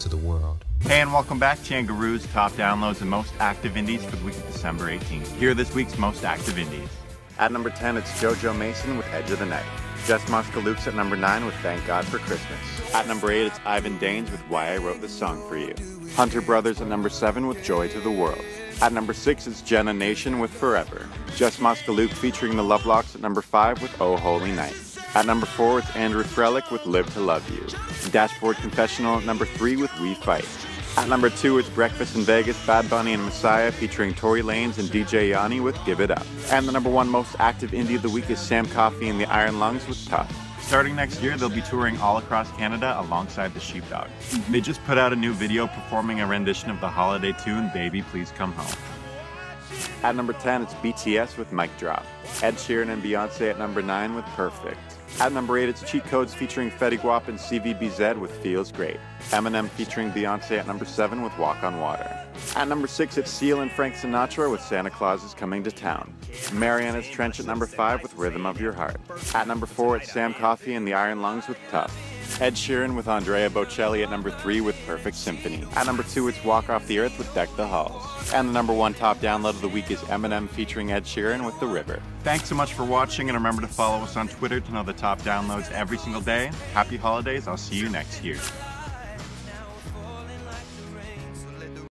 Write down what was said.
to the world. Hey, and welcome back to Yangaroo's top downloads and most active indies for the week of December 18th. Here are this week's most active indies. At number 10, it's JoJo Mason with Edge of the Night. Jess Moskaluke's at number 9 with Thank God for Christmas. At number 8, it's Ivan Daines with Why I Wrote This Song for You. Hunter Brothers at number 7 with Joy to the World. At number 6 it's Jenna Nation with Forever. Jess Moskaluke featuring the Lovelocks at number 5 with Oh Holy Night. At number 4, it's Andrew Frelick with Live to Love You. Dashboard Confessional at number 3 with We Fight. At number 2, it's Breakfast N Vegas, Bad Bunny and Messiah featuring Tory Lanez and DJ Yonny with Give It Up. And the number 1 most active indie of the week is Sam Coffey and the Iron Lungs with Tough. Starting next year, they'll be touring all across Canada alongside the Sheepdog. Mm-hmm. They just put out a new video performing a rendition of the holiday tune Baby Please Come Home. At number 10, it's BTS with Mic Drop. Ed Sheeran and Beyonce at number 9 with Perfect. At number 8, it's Cheat Codes featuring Fetty Wap and CVBZ with Feels Great. Eminem featuring Beyonce at number 7 with Walk on Water. At number 6, it's Seal and Frank Sinatra with Santa Claus is Coming to Town. Marianas Trench at number 5 with Rhythm of Your Heart. At number 4, it's Sam Coffey and the Iron Lungs with Tough. Ed Sheeran with Andrea Bocelli at number 3 with Perfect Symphony. At number 2, it's Walk Off the Earth with Deck the Halls. And the number 1 top download of the week is Eminem featuring Ed Sheeran with The River. Thanks so much for watching, and remember to follow us on Twitter to know the top downloads every single day. Happy holidays. I'll see you next year.